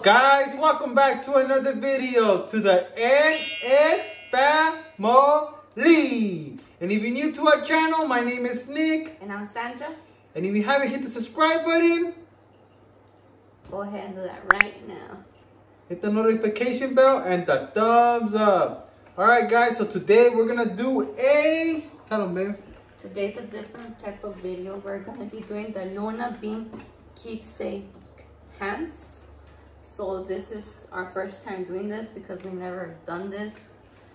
Up guys? Welcome back to another video to the NS Family. And if you're new to our channel, my name is Nick. And I'm Sandra. And if you haven't hit the subscribe button, Go ahead and do that right now. hit the notification bell and the thumbs up. Alright guys, so today we're gonna do a tell them babe. Today's a different type of video. We're going to be doing the Luna Bean Keepsake Hands. So this is our first time doing this because we never done this.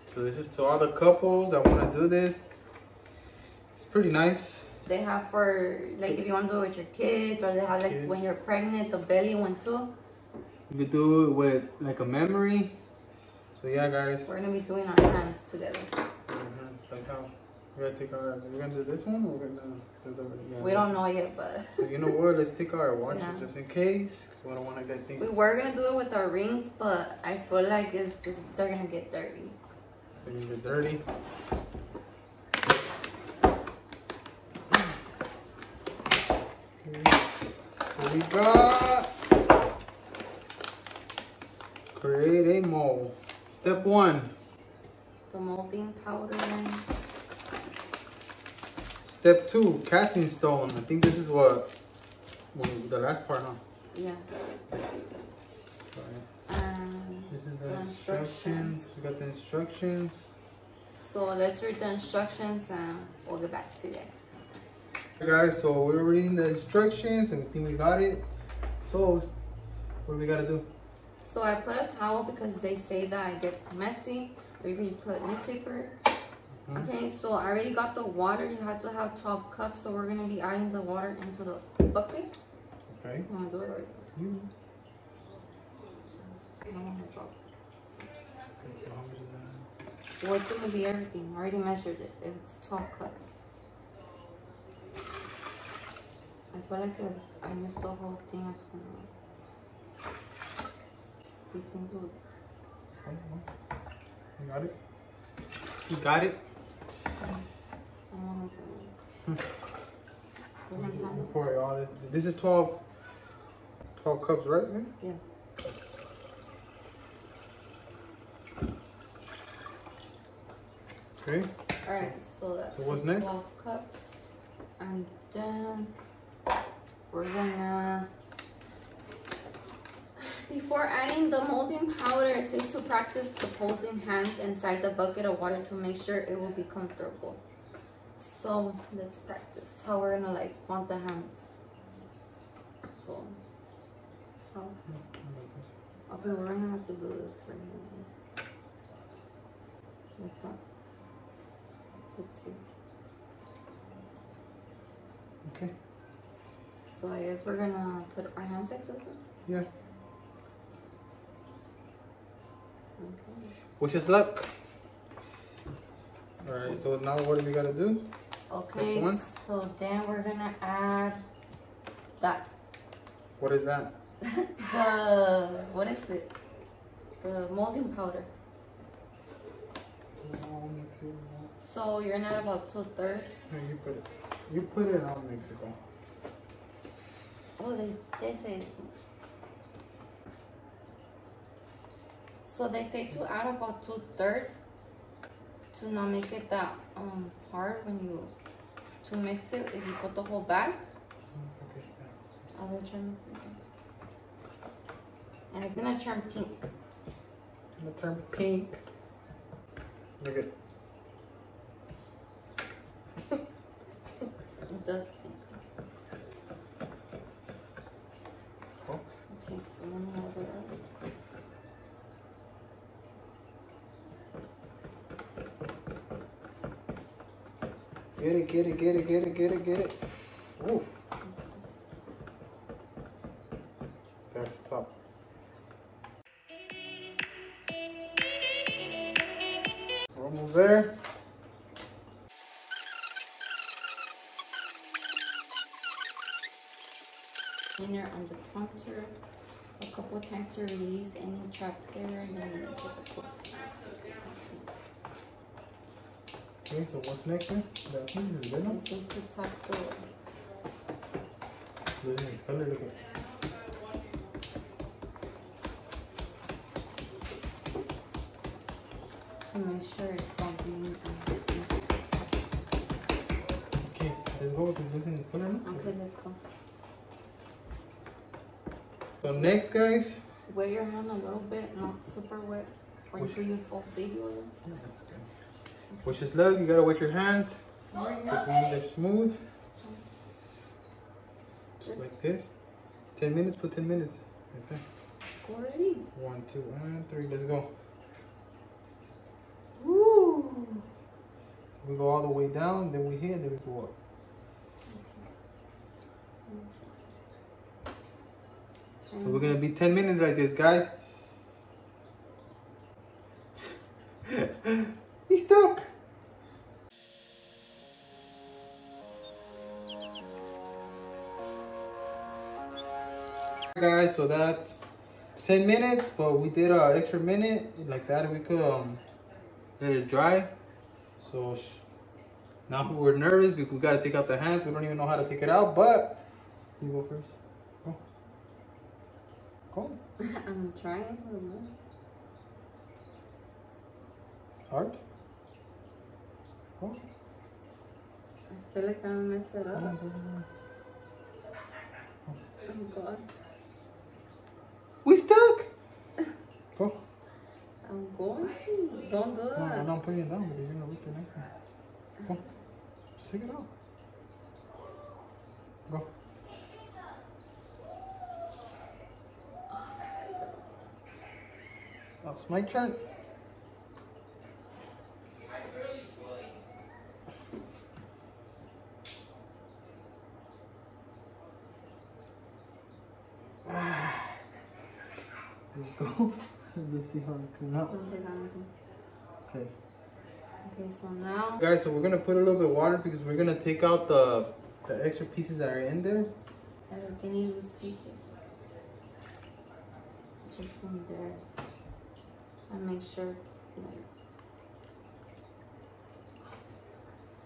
So this is to all the couples that wanna do this. It's pretty nice. They have for, like, if you want to do it with your kids or they have, like, Kids. when you're pregnant, the belly one too. You could do it with like a memory. So yeah guys. We're going to be doing our hands together. Mhm, like how we gotta take our. We're gonna do this one. Or we're gonna do the. Yeah, We don't know yet, but So you know what? Let's take our watches Yeah. just in case. 'cause we don't want to get things. we were going to do it with our rings, but I feel like it's just, they're going to get dirty. Things get dirty. Okay, So we got create a mold. Step one. The molding powder. Step two, casting stone. I think this is what well, the last part, huh? Yeah. Alright. Um, This is the The instructions. We got the instructions. so let's read the instructions and we'll get back to that. Hey guys, so we're reading the instructions and we think we got it. So, what do we gotta do? So I put a towel because they say that it gets messy. Or you can put newspaper. Mhm. Okay, so I already got the water. You have to have 12 cups. So we're gonna be adding the water into the bucket. Okay. You wanna do it or You. I don't wanna drop. Okay, so how much is that? Well, it's gonna be everything. I already measured it. If it's 12 cups. I feel like if I missed the whole thing, it's gonna. Do it. Oh, oh. You got it? You got it? I don't wanna do it. Doesn't sound- Pour it all this. Is 12, 12 cups, right? man? Yeah. Okay. Alright, so that's So what's the next? 12 cups. And then we're gonna. Before adding the molding powder, it says to practice the posing hands inside the bucket of water to make sure it will be comfortable. So let's practice how we're gonna like want the hands. So, how? Okay, we're gonna have to do this right now. Like that. Let's see. Okay. So I guess we're gonna put our hands like this. Yeah. Okay. Wish us luck. Alright, so now what do we gotta do? Okay, so then we're gonna add that. What is that? the, what is it? The molding powder. So you're not about two thirds. No, you put it. You put it on Mexico. Oh, they, they say. So they say to add about two thirds to not make it that um hard when you to mix it. If you put the whole bag, Okay. I will try mix it. And it's gonna turn pink. I'm gonna turn pink. Look at It does stink. Oh. Okay, so let me hold it up. Get it, get it, get it, get it, get it, get it. Ooh. There, stop. Almost there. Cleaner on the counter a couple times to release any trapped air and then Okay, so what's next then? That piece is. This the top door. Losing his color, look at To make sure it's something Okay, let's go with the losing his color. Okay, let's go. So next, guys. Wet your hand a little bit, not super wet. Or you could use old baby oil. Wish is love. You gotta wet your hands. Right Put here. them smooth. Just Like this. 10 minutes, put 10 minutes. Right there. already. One, two, and three. Let's go. Woo! We go all the way down, then we hit, then we go up. So we're gonna be 10 minutes like this, guys. we stuck. Guys, so that's 10 minutes, but we did an extra minute like that. We could um, let it dry. So now we're nervous because we gotta take out the hands. We don't even know how to take it out, but you go first. Go. Go. I'm trying. It's hard. Go. I feel like I'm gonna mess it up. go. Oh god. We stuck. Go. I'm going. Don't do No, that. I'm not putting it down because you're gonna rip it next time. Go. Just take it out. Go. Oh, it's my turn. There you go. Let's see how it comes out. Don't take anything. Okay. Okay, so now Guys, so we're gonna put a little bit of water because we're gonna take out the the extra pieces that are in there. can you use pieces? Just in there. And make sure like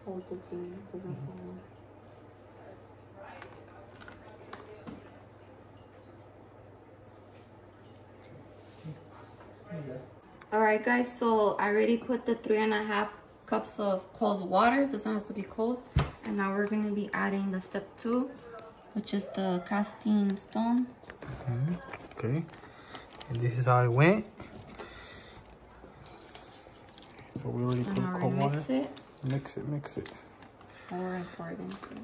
hold the thing it doesn't mm-hmm. fall All right, guys. So I already put the three and a half cups of cold water. This one has to be cold. And now we're gonna be adding the step two, which is the casting stone. Mm-hmm. Okay. And this is how it went. So we already put cold gonna water. mix it. Mix it, mix it. Or I pour it into it.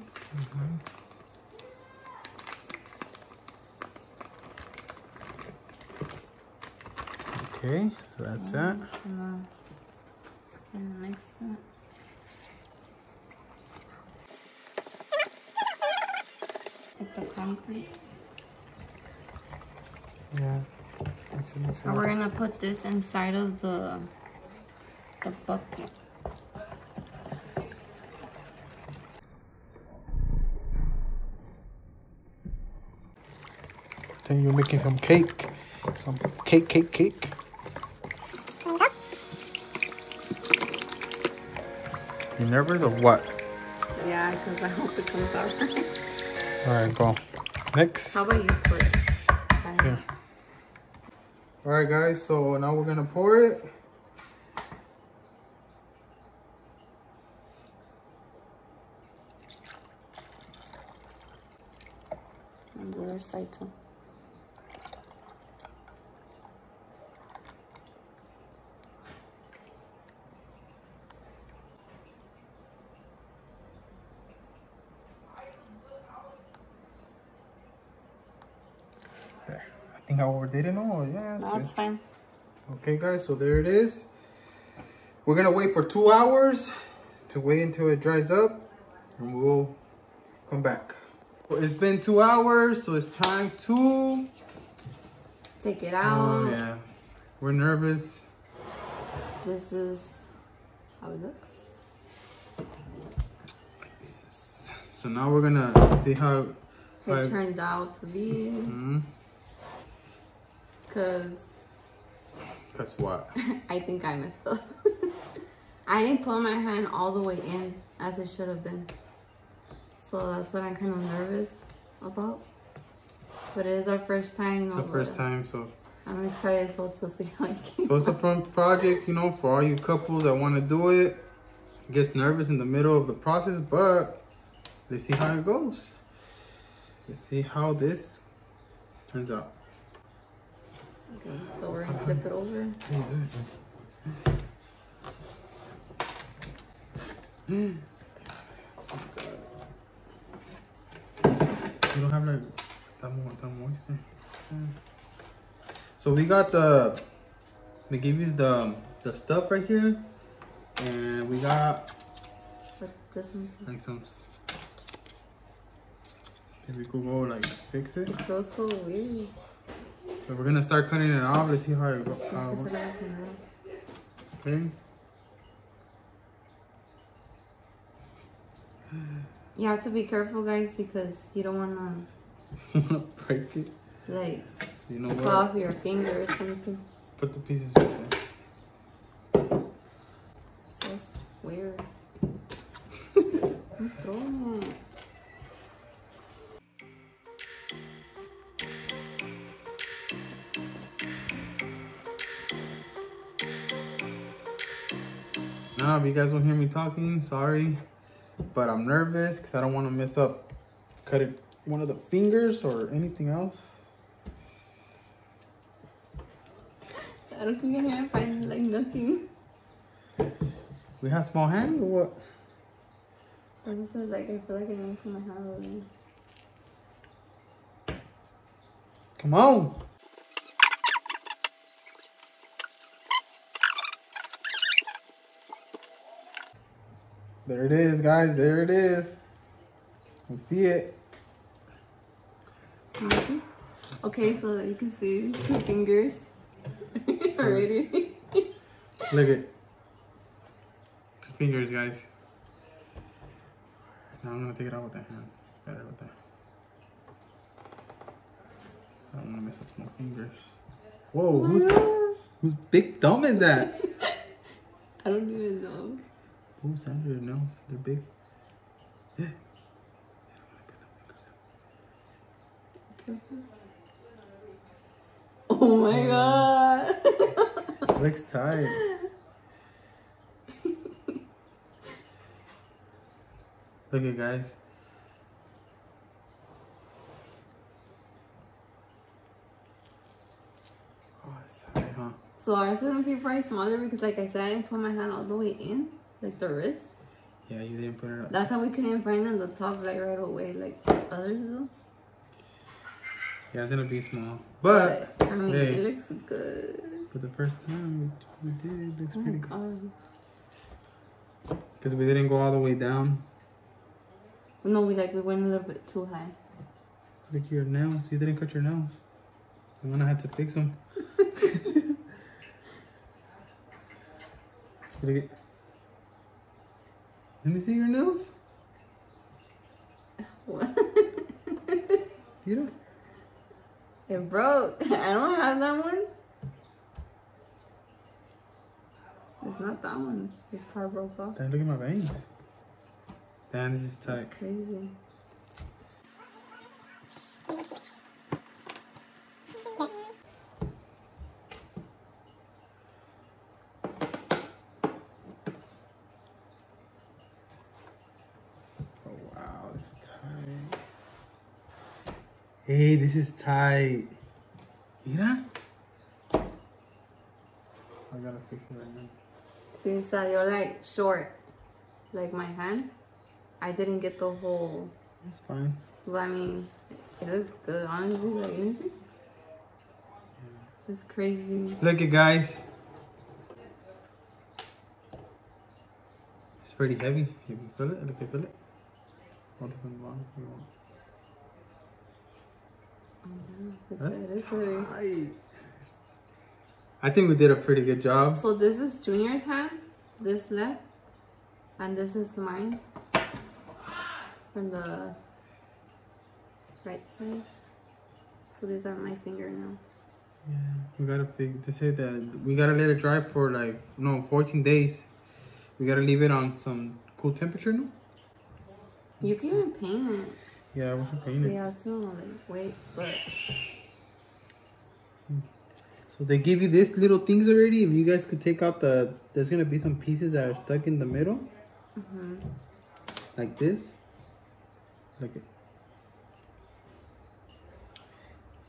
Okay, so that's that. And mix. With the concrete. Yeah. Mix it, mix it. And we're gonna put this inside of the the bucket. Then you're making some cake. Some cake, cake, cake. You nervous or what? Yeah, because I hope it comes out. Alright, go. Next. How about you put it? Here. Alright guys, so now we're gonna pour it. On the other side too. There. I I overdid it. No, yeah, that's No, it's fine. Okay guys, so there it is. We're gonna wait for two hours to wait until it dries up and we'll come back. It's been two hours, so it's time to... Take it out. Oh yeah, we're nervous. This is how it looks. So now we're gonna see how... It turned out to be Mhm. because Cause Cause what? I think I messed up. I didn't put my hand all the way in as it should have been. So that's what I'm kind of nervous about. But it is our first time. It's the first time, so I'm excited to see how you can. So it's a fun project, you know, for all you couples that want to do it. Gets nervous in the middle of the process, but let's see how it goes. Let's see how this turns out. Okay, so we're gonna flip it over. You don't have like that more that moisture. So we got the they give you the the stuff right here, and we got But this one's like some. If we could go like fix it, it feels so weird. So we're gonna start cutting it off. Let's see how it goes. How it Because works. I don't know. Okay. You have to be careful, guys, because you don't wanna break it. like So you know what? off your finger or something. Put the pieces right there. Feels weird. Now, if you guys don't hear me talking, sorry, but I'm nervous because I don't want to mess up cutting one of the fingers or anything else. I don't think I can find like nothing. We have small hands or what? This is like I feel like I don't put my hand over. Come on. There it is, guys. There it is. You see it. Mhm. Okay, so you can see two fingers already. Look at two fingers, guys. Now I'm gonna take it out with that hand. It's better with that. I don't wanna mess up my fingers. Whoa, whose, whose big thumb is that? I don't even know. Ooh, Sandra, your nails, they're big. Yeah. Oh my god. Looks tight. Look at guys. Oh, it's tight, huh? so ours gonna be probably smaller because like I said, I didn't put my hand all the way in, like the wrist. Yeah, you didn't put it up. That's how we couldn't find on the top like right away, like others do. Yeah, it's gonna be small. But, I mean, hey. it looks good. for the first time, we, we did it. looks Oh pretty good. Because we didn't go all the way down. No, we like we went a little bit too high. Look at your nails. You didn't cut your nails. I'm gonna have to fix them. Let me see your nails. What? You it broke. I don't have that one. It's not that one. It part broke off. Damn, look at my veins. Damn, this is tight. That's crazy. Is tight. Hey, this is tight. Mira. I gotta fix it right now. Since uh, you're like short, like my hand, I didn't get the whole. That's fine. But I mean, it looks good, honestly. Like, you see? It's crazy. Look at guys. It's pretty heavy. You can feel it. Look at feel it. Hold it from if you want. Oh, it's, That's it is heavy. tight. I think we did a pretty good job. So this is Junior's hand, this left, and this is mine from the right side. So these are my fingernails. Yeah, we gotta fig- They said that we gotta let it dry for like no 14 days. We gotta leave it on some cool temperature. No. You can even paint it. Yeah, we should paint it. Yeah, too. Like wait, but So they give you these little things already. If you guys could take out the, there's gonna be some pieces that are stuck in the middle. Mhm. Like this. Look it.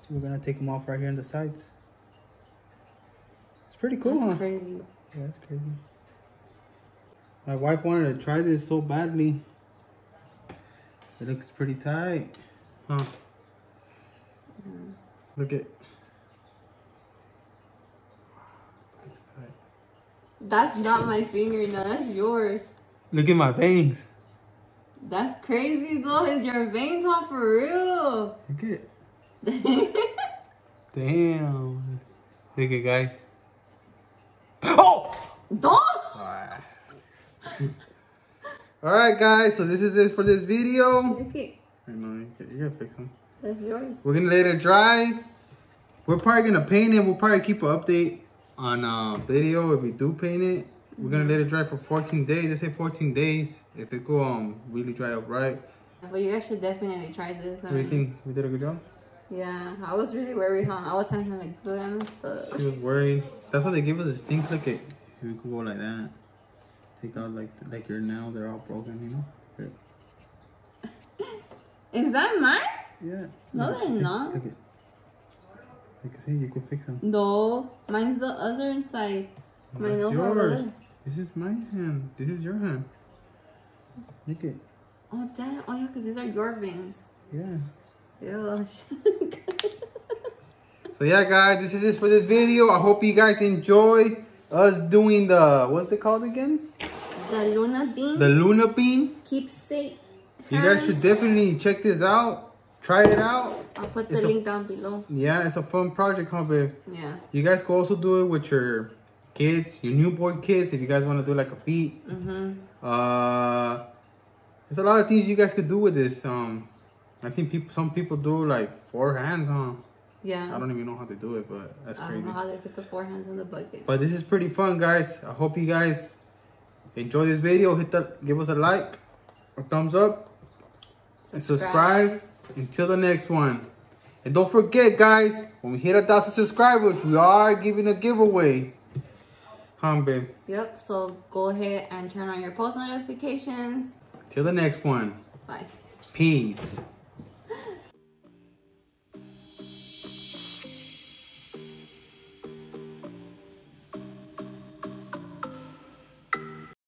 We're gonna take them off right here on the sides. It's pretty cool, That's huh? crazy. Yeah, that's crazy. My wife wanted to try this so badly. It looks pretty tight. Huh? Look at. That's not my finger, no, that's yours. Look at my veins. That's crazy though. Is your veins off for real? Look at. Damn. Look at guys. Oh! Don't. Alright guys, so this is it for this video. Okay, I know, you gotta- fix them. that's yours. We're gonna let it dry. We're probably gonna paint it. We'll probably keep an update on uh, video if we do paint it. We're gonna let it dry for 14 days. They say 14 days. If it go um really dry up right. But you guys should definitely try this. What do you think? We did a good job. Yeah, I was really worried, huh? I was telling him like, do them and stuff. She was worried. That's why they give us this thing. Look at. We could go like that. Out like like your nails. They're all broken. You know. Here. Is that mine? Yeah. No, Look, they're see? not. You can see. You can fix them. No, mine's the other side. My That's nails are yours. red. This is my hand. This is your hand. Look at. Oh damn! Oh yeah, because these are your veins. Yeah. Ew. So yeah, guys, this is it for this video. I hope you guys enjoy us doing the what's it called again? The Luna bean The Luna bean. keepsake. You guys should definitely check this out. Try it out. I'll put the It's a- link down below. Yeah, it's a fun project, huh, babe? Yeah. You guys can also do it with your kids, your newborn kids, if you guys want to do like a feet. Mhm. Uh, there's a lot of things you guys could do with this. Um, I seen people, some people do like four hands, huh? Yeah. I don't even know how they do it, but that's crazy. I don't know how they put the four hands in the bucket. But this is pretty fun, guys. I hope you guys enjoy this video. Hit that, give us a like, a thumbs up, and subscribe. Until the next one. And don't forget, guys, when we hit a thousand subscribers, we are giving a giveaway. Huh, babe? Yep. So go ahead and turn on your post notifications. Till the next one. Bye. Peace.